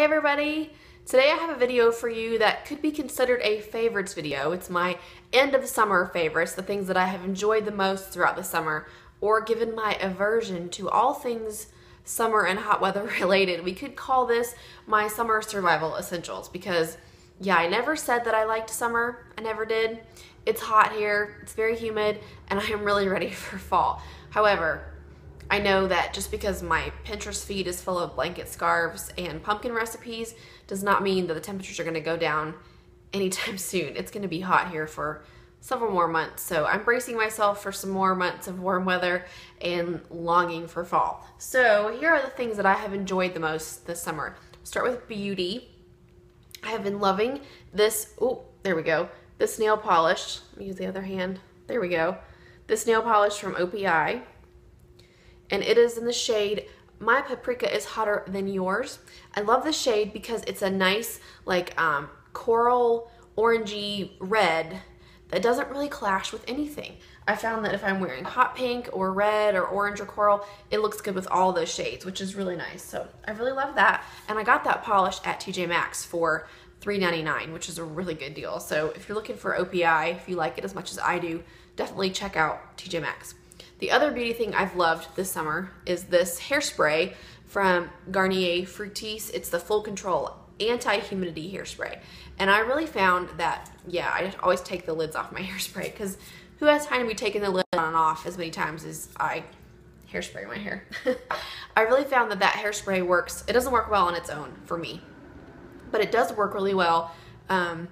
Hey everybody! Today I have a video for you that could be considered a favorites video. It's my end of summer favorites, the things that I have enjoyed the most throughout the summer, or given my aversion to all things summer and hot weather related. We could call this my summer survival essentials because yeah, I never said that I liked summer. I never did. It's hot here, it's very humid, and I am really ready for fall. However, I know that just because my Pinterest feed is full of blanket scarves and pumpkin recipes does not mean that the temperatures are going to go down anytime soon. It's going to be hot here for several more months. So I'm bracing myself for some more months of warm weather and longing for fall. So here are the things that I have enjoyed the most this summer. Start with beauty. I have been loving this, oh, there we go, this nail polish. Use the other hand. There we go. This nail polish from OPI and it is in the shade my paprika is hotter than yours. I love the shade because it's a nice like um, coral orangey red that doesn't really clash with anything. I found that if I'm wearing hot pink or red or orange or coral, it looks good with all those shades, which is really nice. So I really love that. And I got that polish at TJ Maxx for $3.99, which is a really good deal. So if you're looking for OPI, if you like it as much as I do, definitely check out TJ Maxx. The other beauty thing I've loved this summer is this hairspray from Garnier Fructis. It's the Full Control Anti-Humidity Hairspray. And I really found that, yeah, I always take the lids off my hairspray because who has time to be taking the lid on and off as many times as I hairspray my hair. I really found that that hairspray works. It doesn't work well on its own for me, but it does work really well. Um,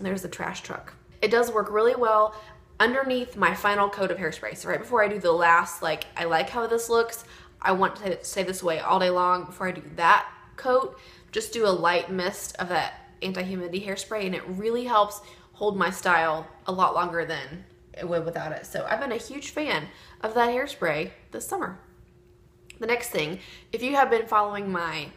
there's the trash truck. It does work really well underneath my final coat of hairspray. So right before I do the last, like, I like how this looks, I want to stay this way all day long before I do that coat, just do a light mist of that anti-humidity hairspray and it really helps hold my style a lot longer than it would without it. So I've been a huge fan of that hairspray this summer. The next thing, if you have been following my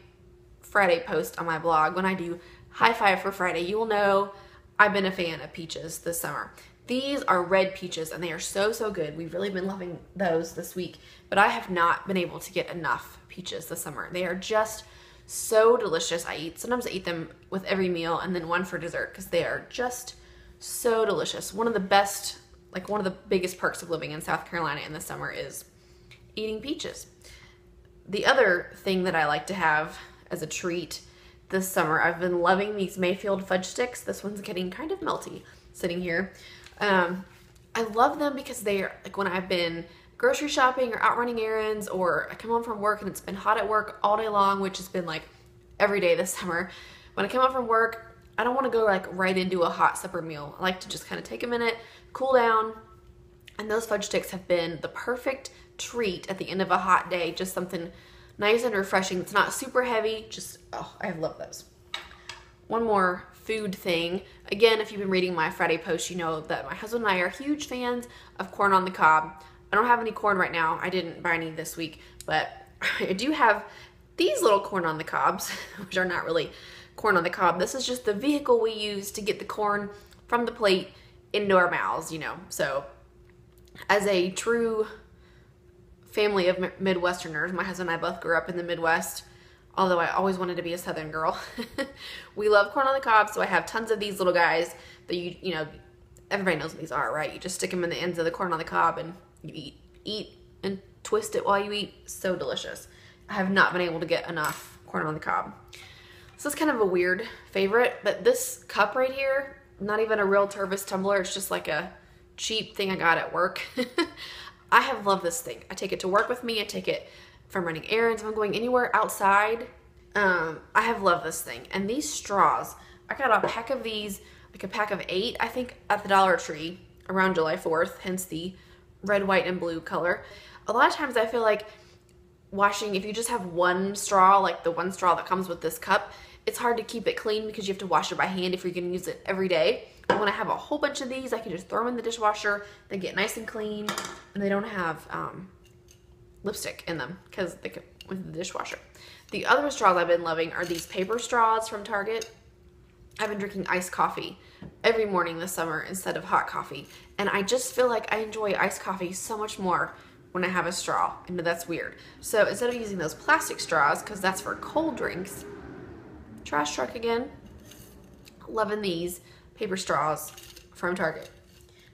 Friday post on my blog, when I do High Five for Friday, you will know I've been a fan of peaches this summer. These are red peaches and they are so, so good. We've really been loving those this week, but I have not been able to get enough peaches this summer. They are just so delicious. I eat, sometimes I eat them with every meal and then one for dessert because they are just so delicious. One of the best, like one of the biggest perks of living in South Carolina in the summer is eating peaches. The other thing that I like to have as a treat this summer, I've been loving these Mayfield fudge sticks. This one's getting kind of melty sitting here. Um, I love them because they're like when I've been grocery shopping or out running errands or I come home from work and it's been hot at work all day long, which has been like every day this summer. When I come home from work, I don't want to go like right into a hot supper meal. I like to just kind of take a minute, cool down, and those fudge sticks have been the perfect treat at the end of a hot day. Just something nice and refreshing. It's not super heavy. Just, oh, I love those. One more food thing. Again, if you've been reading my Friday post, you know that my husband and I are huge fans of corn on the cob. I don't have any corn right now. I didn't buy any this week, but I do have these little corn on the cobs, which are not really corn on the cob. This is just the vehicle we use to get the corn from the plate into our mouths, you know. So as a true family of Midwesterners, my husband and I both grew up in the Midwest although I always wanted to be a Southern girl. we love corn on the cob, so I have tons of these little guys that you, you know, everybody knows what these are, right? You just stick them in the ends of the corn on the cob and you eat, eat and twist it while you eat. So delicious. I have not been able to get enough corn on the cob. This is kind of a weird favorite, but this cup right here, not even a real Tervis tumbler, it's just like a cheap thing I got at work. I have loved this thing. I take it to work with me, I take it if I'm running errands, if I'm going anywhere outside, um, I have loved this thing. And these straws, I got a pack of these, like a pack of eight, I think, at the Dollar Tree around July 4th, hence the red, white, and blue color. A lot of times I feel like washing, if you just have one straw, like the one straw that comes with this cup, it's hard to keep it clean because you have to wash it by hand if you're gonna use it every day. And when I have a whole bunch of these, I can just throw them in the dishwasher, they get nice and clean, and they don't have um, lipstick in them because they could with the dishwasher. The other straws I've been loving are these paper straws from Target. I've been drinking iced coffee every morning this summer instead of hot coffee. And I just feel like I enjoy iced coffee so much more when I have a straw. I know that's weird. So instead of using those plastic straws, because that's for cold drinks, trash truck again. Loving these paper straws from Target.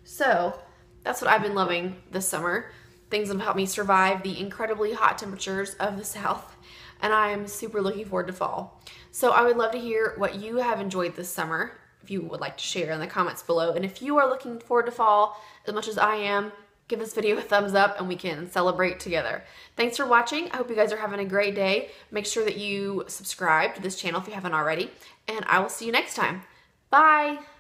So that's what I've been loving this summer. Things have helped me survive the incredibly hot temperatures of the South. And I am super looking forward to fall. So I would love to hear what you have enjoyed this summer if you would like to share in the comments below. And if you are looking forward to fall as much as I am, give this video a thumbs up and we can celebrate together. Thanks for watching. I hope you guys are having a great day. Make sure that you subscribe to this channel if you haven't already. And I will see you next time. Bye!